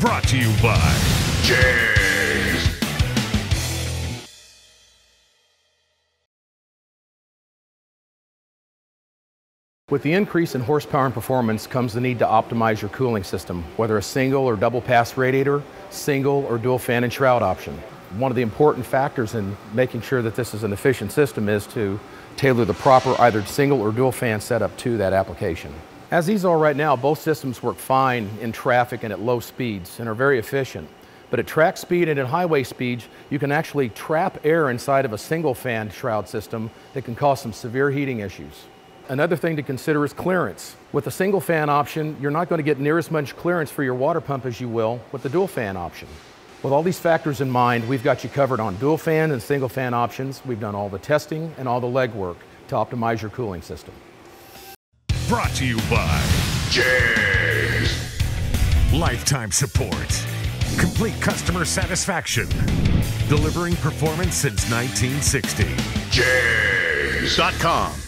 Brought to you by JEGS. With the increase in horsepower and performance comes the need to optimize your cooling system, whether a single or double pass radiator, single or dual fan and shroud option. One of the important factors in making sure that this is an efficient system is to tailor the proper either single or dual fan setup to that application. As these are right now, both systems work fine in traffic and at low speeds and are very efficient. But at track speed and at highway speeds, you can actually trap air inside of a single fan shroud system that can cause some severe heating issues. Another thing to consider is clearance. With a single fan option, you're not going to get near as much clearance for your water pump as you will with the dual fan option. With all these factors in mind, we've got you covered on dual fan and single fan options. We've done all the testing and all the legwork to optimize your cooling system. Brought to you by JEGS. Lifetime support. Complete customer satisfaction. Delivering performance since 1960. JEGS.com.